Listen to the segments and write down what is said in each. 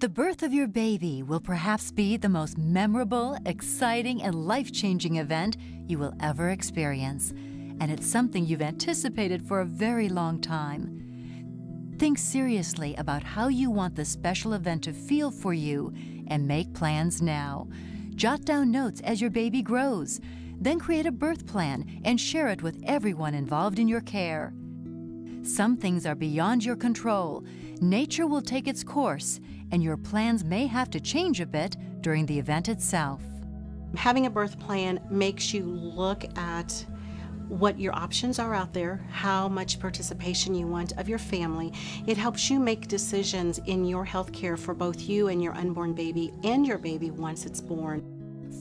The birth of your baby will perhaps be the most memorable, exciting, and life changing event you will ever experience, and it's something you've anticipated for a very long time. Think seriously about how you want this special event to feel for you and make plans now. Jot down notes as your baby grows. Then create a birth plan and share it with everyone involved in your care. Some things are beyond your control. Nature will take its course, and your plans may have to change a bit during the event itself. Having a birth plan makes you look at what your options are out there, how much participation you want of your family. It helps you make decisions in your health care for both you and your unborn baby and your baby once it's born.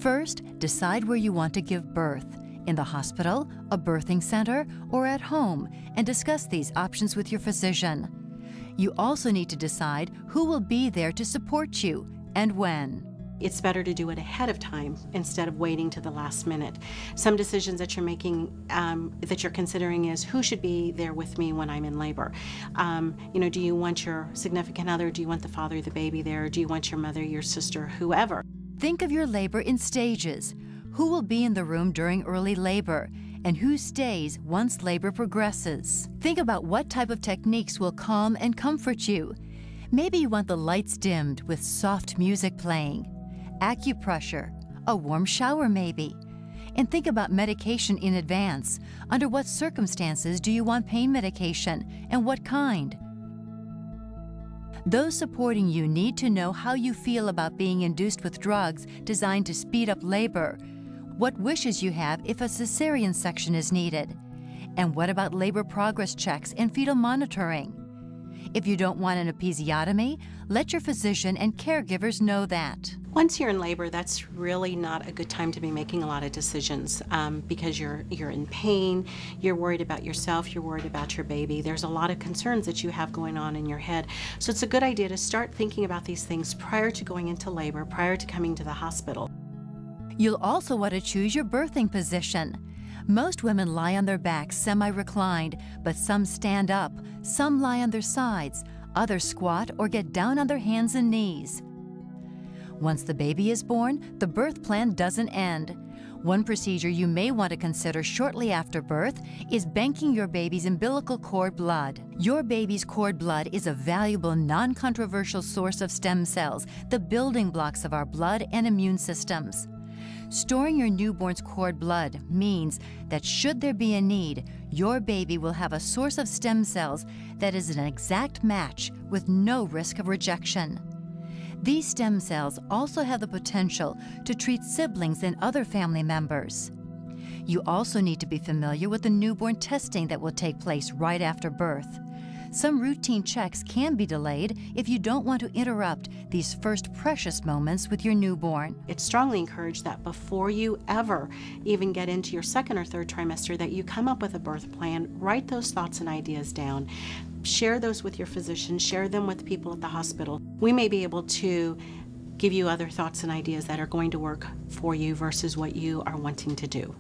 First, decide where you want to give birth in the hospital, a birthing center, or at home, and discuss these options with your physician. You also need to decide who will be there to support you and when. It's better to do it ahead of time instead of waiting to the last minute. Some decisions that you're making, um, that you're considering, is who should be there with me when I'm in labor. Um, you know, do you want your significant other? Do you want the father of the baby there? Do you want your mother, your sister, whoever? Think of your labor in stages. Who will be in the room during early labor? and who stays once labor progresses. Think about what type of techniques will calm and comfort you. Maybe you want the lights dimmed with soft music playing acupressure, a warm shower maybe. And think about medication in advance. Under what circumstances do you want pain medication and what kind? Those supporting you need to know how you feel about being induced with drugs designed to speed up labor, what wishes you have if a cesarean section is needed, and what about labor progress checks and fetal monitoring. If you don't want an episiotomy, let your physician and caregivers know that. Once you're in labor, that's really not a good time to be making a lot of decisions um, because you're you're in pain, you're worried about yourself, you're worried about your baby. There's a lot of concerns that you have going on in your head. So it's a good idea to start thinking about these things prior to going into labor, prior to coming to the hospital. You'll also want to choose your birthing position. Most women lie on their backs semi reclined, but some stand up, some lie on their sides, others squat or get down on their hands and knees. Once the baby is born, the birth plan doesn't end. One procedure you may want to consider shortly after birth is banking your baby's umbilical cord blood. Your baby's cord blood is a valuable, non controversial source of stem cells, the building blocks of our blood and immune systems. Storing your newborn's cord blood means that should there be a need, your baby will have a source of stem cells that is an exact match with no risk of rejection. These stem cells also have the potential to treat siblings and other family members. You also need to be familiar with the newborn testing that will take place right after birth. Some routine checks can be delayed if you don't want to interrupt these first precious moments with your newborn. It's strongly encouraged that before you ever even get into your second or third trimester that you come up with a birth plan, write those thoughts and ideas down. Share those with your physician, share them with people at the hospital. We may be able to give you other thoughts and ideas that are going to work for you versus what you are wanting to do.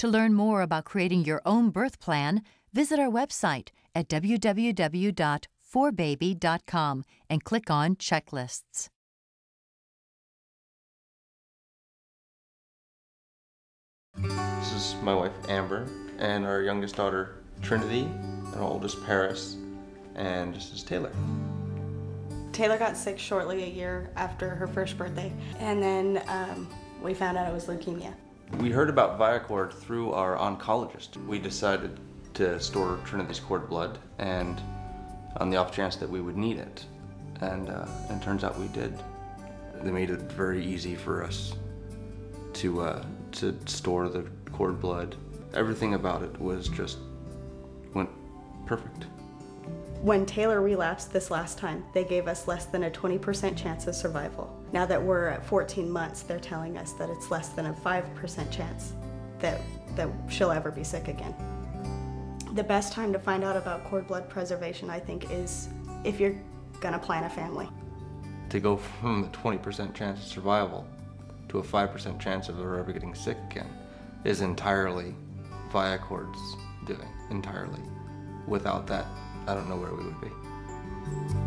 To learn more about creating your own birth plan, visit our website at www.forbaby.com and click on Checklists. This is my wife Amber and our youngest daughter Trinity and our oldest Paris, and this is Taylor. Taylor got sick shortly a year after her first birthday, and then um, we found out it was leukemia. We heard about Viacord through our oncologist. We decided to store Trinity's cord blood, and on the off chance that we would need it, and uh, turns out we did. They made it very easy for us to uh, to store the cord blood. Everything about it was just went perfect. When Taylor relapsed this last time, they gave us less than a 20% chance of survival. Now that we're at 14 months, they're telling us that it's less than a 5% chance that, that she'll ever be sick again. The best time to find out about cord blood preservation, I think, is if you're gonna plan a family. To go from a 20% chance of survival to a 5% chance of her ever getting sick again is entirely Viacord's doing, entirely. Without that, I don't know where we would be.